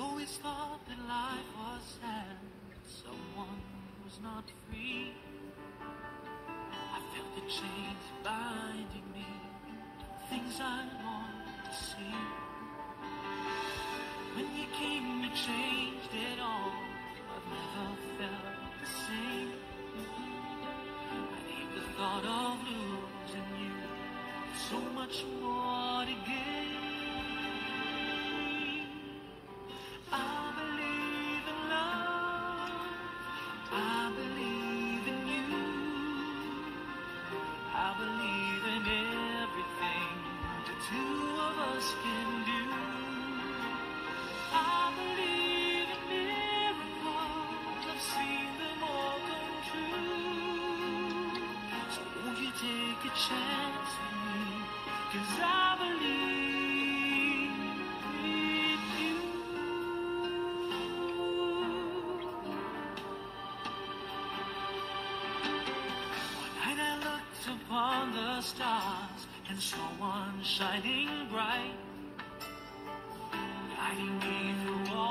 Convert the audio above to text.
Always thought that life was sad, someone was not free. I felt the chains binding me, things I want to see. When you came, you changed it all. I've never felt the same. I hate the thought of losing you so much more. chance cause I believe in you. One night I looked upon the stars and saw one shining bright, guiding me through all.